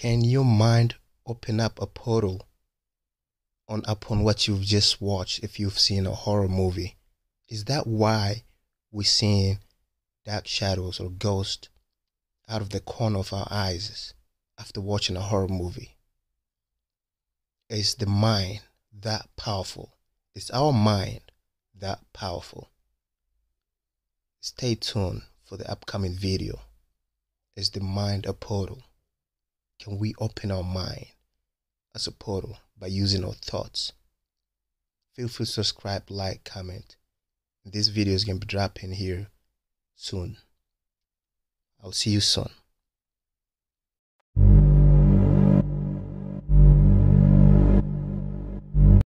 Can your mind open up a portal on upon what you've just watched if you've seen a horror movie? Is that why we're seeing dark shadows or ghosts out of the corner of our eyes after watching a horror movie? Is the mind that powerful? Is our mind that powerful? Stay tuned for the upcoming video. Is the mind a portal? Can we open our mind as a portal by using our thoughts? Feel free to subscribe, like, comment. This video is going to be dropping here soon. I'll see you soon.